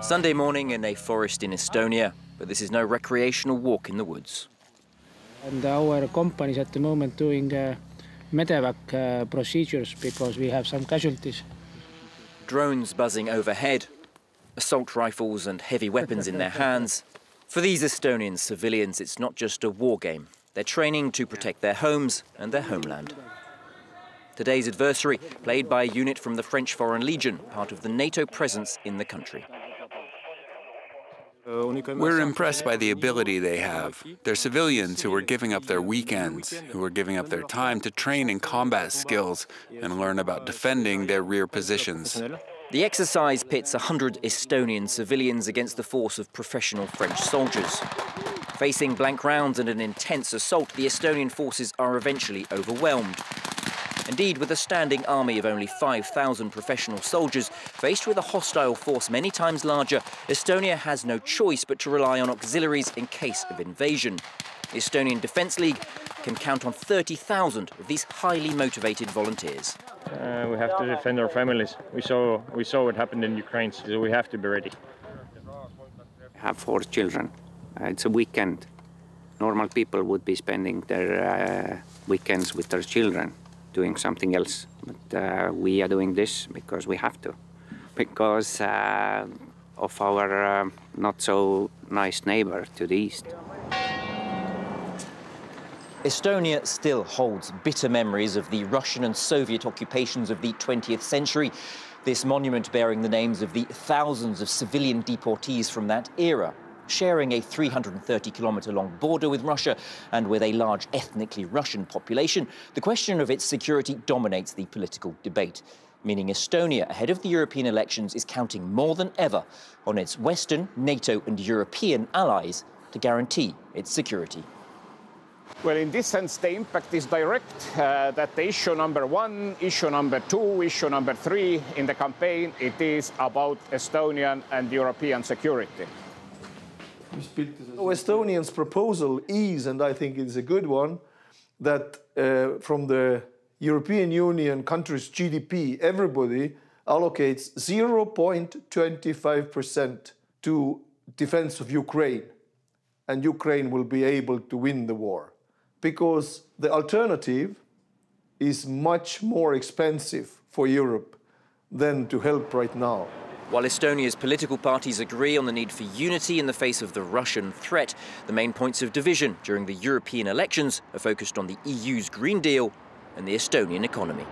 Sunday morning in a forest in Estonia, but this is no recreational walk in the woods. And our company is at the moment doing uh, medevac uh, procedures because we have some casualties. Drones buzzing overhead, assault rifles and heavy weapons in their hands. For these Estonian civilians, it's not just a war game. They're training to protect their homes and their homeland. Today's adversary, played by a unit from the French Foreign Legion, part of the NATO presence in the country. We're impressed by the ability they have. They're civilians who are giving up their weekends, who are giving up their time to train in combat skills and learn about defending their rear positions. The exercise pits 100 Estonian civilians against the force of professional French soldiers. Facing blank rounds and an intense assault, the Estonian forces are eventually overwhelmed. Indeed, with a standing army of only 5,000 professional soldiers, faced with a hostile force many times larger, Estonia has no choice but to rely on auxiliaries in case of invasion. The Estonian Defence League can count on 30,000 of these highly motivated volunteers. Uh, we have to defend our families. We saw, we saw what happened in Ukraine, so we have to be ready. I have four children. Uh, it's a weekend. Normal people would be spending their uh, weekends with their children doing something else. But uh, we are doing this because we have to, because uh, of our uh, not so nice neighbor to the east. Estonia still holds bitter memories of the Russian and Soviet occupations of the 20th century. This monument bearing the names of the thousands of civilian deportees from that era sharing a 330 kilometre long border with Russia and with a large ethnically Russian population, the question of its security dominates the political debate. Meaning Estonia, ahead of the European elections, is counting more than ever on its Western, NATO, and European allies to guarantee its security. Well, in this sense, the impact is direct. Uh, that the issue number one, issue number two, issue number three in the campaign, it is about Estonian and European security. So Estonians' proposal is, and I think it's a good one, that uh, from the European Union countries' GDP, everybody allocates 0.25% to defense of Ukraine, and Ukraine will be able to win the war. Because the alternative is much more expensive for Europe than to help right now. While Estonia's political parties agree on the need for unity in the face of the Russian threat, the main points of division during the European elections are focused on the EU's Green Deal and the Estonian economy.